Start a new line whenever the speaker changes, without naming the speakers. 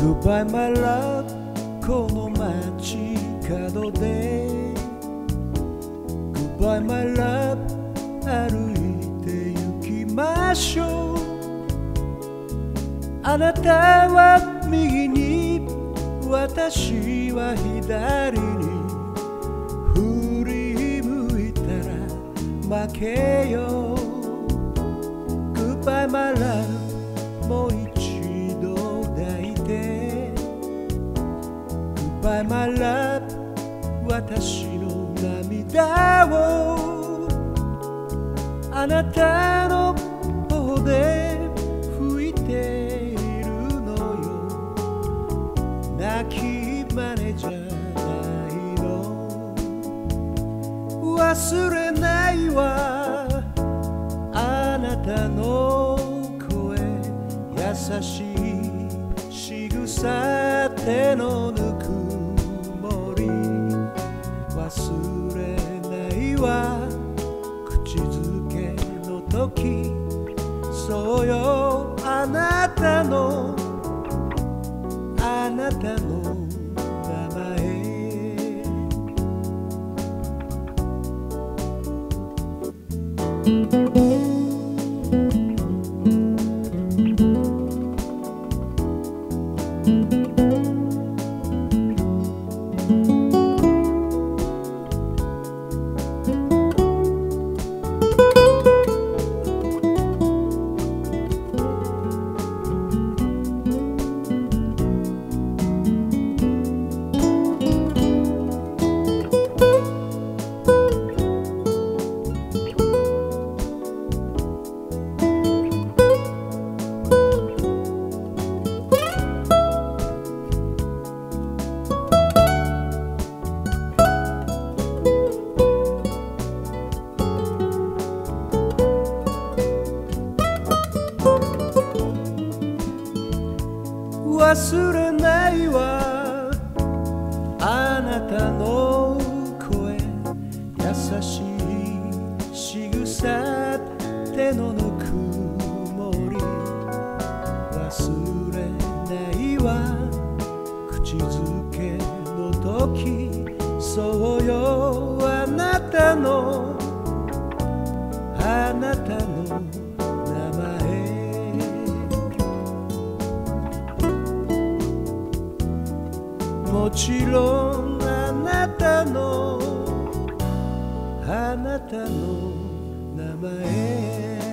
Goodbye my love この街角で Goodbye my love 歩いて行きましょうあなたは右に私は左に振り向いたら負けよ Goodbye my love もう一 By my love 私の涙をあなたの方で拭いているのよ。泣き真似じゃないの。忘れないわ。あなたの声優しい仕草手のは口づけの時そうよあなたのあなたの名前。忘れないわ。あなたの声優しい仕草手のぬくもり。忘れないわ。口づけの時そうよ。あなたのもちろんあなたのあなたの名前。